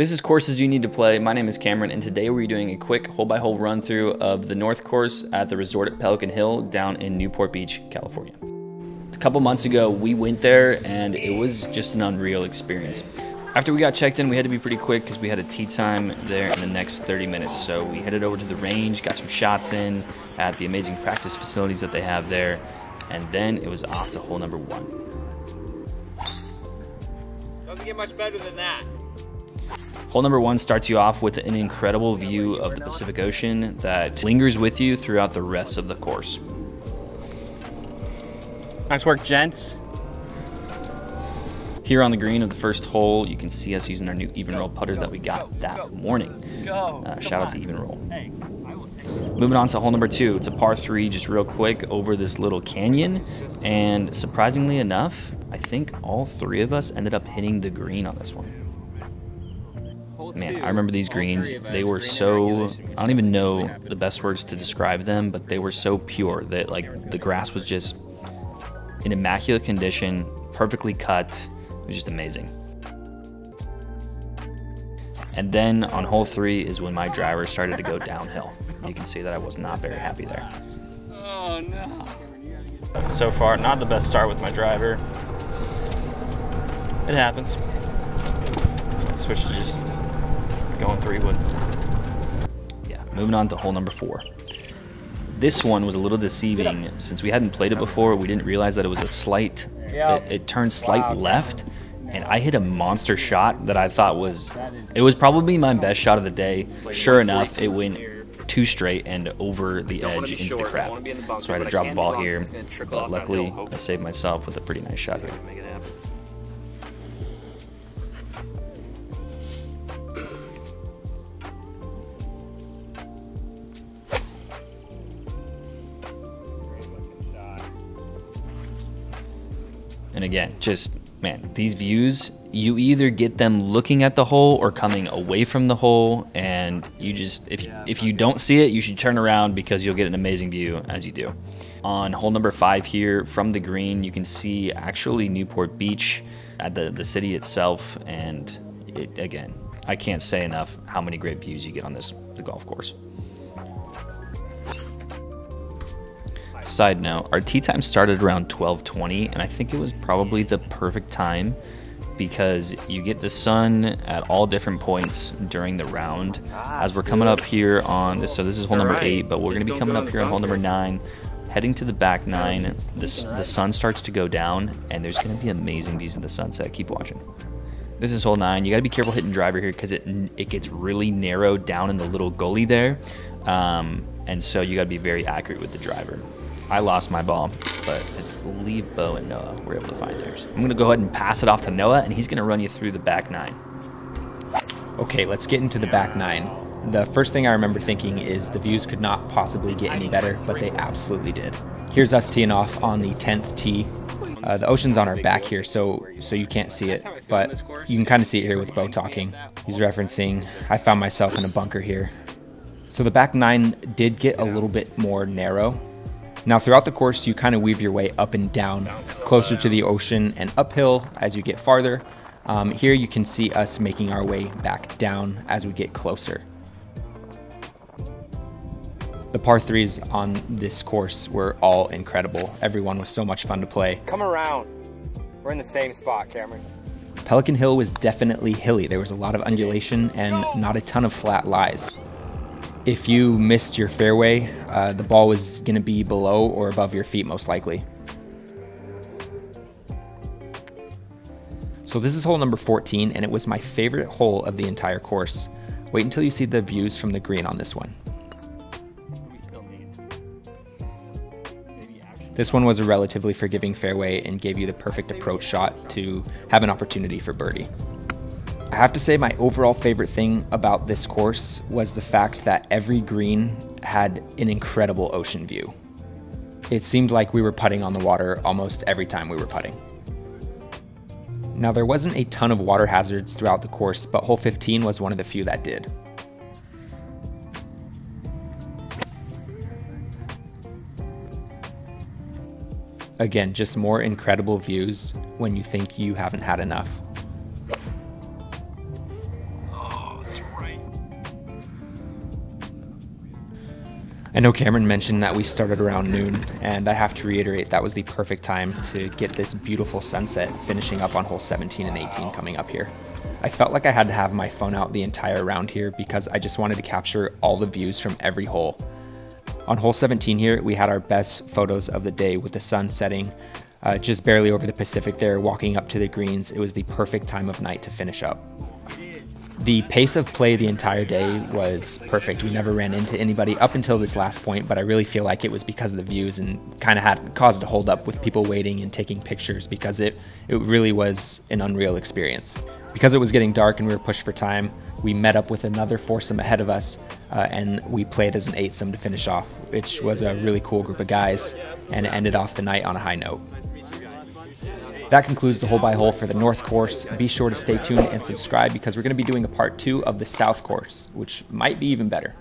This is Courses You Need to Play. My name is Cameron, and today we're doing a quick hole by hole run through of the North Course at the resort at Pelican Hill down in Newport Beach, California. A couple months ago, we went there and it was just an unreal experience. After we got checked in, we had to be pretty quick because we had a tee time there in the next 30 minutes. So we headed over to the range, got some shots in at the amazing practice facilities that they have there, and then it was off to hole number one. Doesn't get much better than that. Hole number one starts you off with an incredible view of the Pacific Ocean that lingers with you throughout the rest of the course. Nice work, gents. Here on the green of the first hole, you can see us using our new Evnroll putters that we got that morning. Uh, shout out to Evnroll. Moving on to hole number two, it's a par three, just real quick over this little canyon. And surprisingly enough, I think all three of us ended up hitting the green on this one. Man, I remember these greens. They were so, I don't even know the best words to describe them, but they were so pure that like the grass was just in immaculate condition, perfectly cut. It was just amazing. And then on hole three is when my driver started to go downhill. You can see that I was not very happy there. Oh no. So far, not the best start with my driver. It happens. Switch to just going three wood. Yeah, moving on to hole number four. This one was a little deceiving. Since we hadn't played it before, we didn't realize that it was a slight, it, it turned slight left, and I hit a monster shot that I thought was, it was probably my best shot of the day. Sure enough, it went too straight and over the edge into the crap. So I had to drop the ball here, but luckily I saved myself with a pretty nice shot here. And again, just man, these views, you either get them looking at the hole or coming away from the hole and you just if if you don't see it, you should turn around because you'll get an amazing view as you do. On hole number 5 here from the green, you can see actually Newport Beach at the the city itself and it, again, I can't say enough how many great views you get on this the golf course. Side note, our tee time started around 12:20 and I think it was probably the perfect time because you get the sun at all different points during the round. As we're coming up here on this, so this is hole number eight, but we're going to be coming up here on hole number nine, heading to the back nine. The the sun starts to go down, and there's going to be amazing views of the sunset. Keep watching. This is hole nine. You got to be careful hitting driver here because it it gets really narrow down in the little gully there, um, and so you got to be very accurate with the driver. I lost my ball, but I believe Bo and Noah were able to find theirs. I'm gonna go ahead and pass it off to Noah, and he's gonna run you through the back nine. Okay, let's get into the back nine. The first thing I remember thinking is the views could not possibly get any better, but they absolutely did. Here's us teeing off on the 10th tee. Uh, the ocean's on our back here, so so you can't see it, but you can kind of see it here with Bo talking. He's referencing, I found myself in a bunker here. So the back nine did get a little bit more narrow, now throughout the course, you kind of weave your way up and down, closer to the ocean and uphill as you get farther. Um, here you can see us making our way back down as we get closer. The par threes on this course were all incredible. Everyone was so much fun to play. Come around. We're in the same spot, Cameron. Pelican Hill was definitely hilly. There was a lot of undulation and not a ton of flat lies if you missed your fairway, uh, the ball was going to be below or above your feet most likely. So this is hole number 14 and it was my favorite hole of the entire course. Wait until you see the views from the green on this one. This one was a relatively forgiving fairway and gave you the perfect approach shot to have an opportunity for birdie. I have to say my overall favorite thing about this course was the fact that every green had an incredible ocean view. It seemed like we were putting on the water almost every time we were putting. Now there wasn't a ton of water hazards throughout the course, but hole 15 was one of the few that did. Again, just more incredible views when you think you haven't had enough. I know Cameron mentioned that we started around noon, and I have to reiterate that was the perfect time to get this beautiful sunset finishing up on hole 17 and 18 coming up here. I felt like I had to have my phone out the entire round here because I just wanted to capture all the views from every hole. On hole 17 here, we had our best photos of the day with the sun setting uh, just barely over the Pacific there, walking up to the greens. It was the perfect time of night to finish up. The pace of play the entire day was perfect. We never ran into anybody up until this last point, but I really feel like it was because of the views and kind of had caused a hold up with people waiting and taking pictures because it, it really was an unreal experience. Because it was getting dark and we were pushed for time, we met up with another foursome ahead of us uh, and we played as an eightsome to finish off, which was a really cool group of guys and it ended off the night on a high note. That concludes the hole by hole for the North course. Be sure to stay tuned and subscribe because we're going to be doing a part two of the South course, which might be even better.